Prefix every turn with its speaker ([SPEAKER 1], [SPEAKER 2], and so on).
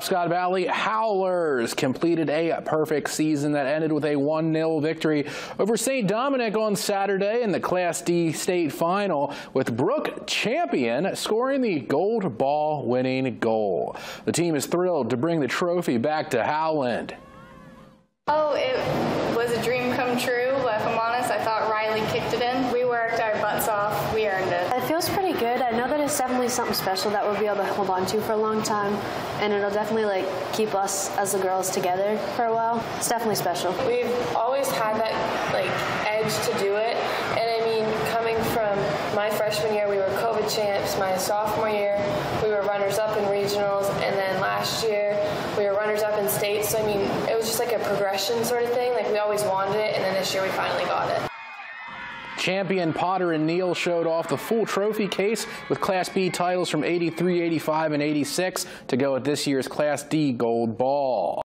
[SPEAKER 1] Scott Valley Howlers completed a perfect season that ended with a 1-0 victory over St. Dominic on Saturday in the Class D state final with Brooke Champion scoring the gold ball winning goal. The team is thrilled to bring the trophy back to Howland.
[SPEAKER 2] Oh, it was a dream come true. If I'm honest, I thought Riley kicked it in. We worked our butts off. We earned it.
[SPEAKER 3] It feels pretty good. I know that it's definitely something special that we'll be able to hold on to for a long time, and it'll definitely like keep us as the girls together for a while. It's definitely special.
[SPEAKER 4] We've always had that like edge to do it, and I mean, coming from my freshman year, we were COVID champs. My sophomore year, we were runners-up in regionals, and then last year we were runners-up in states. So I mean, it was just like a progression sort of thing. Like we always wanted it, and then this year we finally got it.
[SPEAKER 1] Champion Potter and Neal showed off the full trophy case with Class B titles from 83, 85, and 86 to go at this year's Class D gold ball.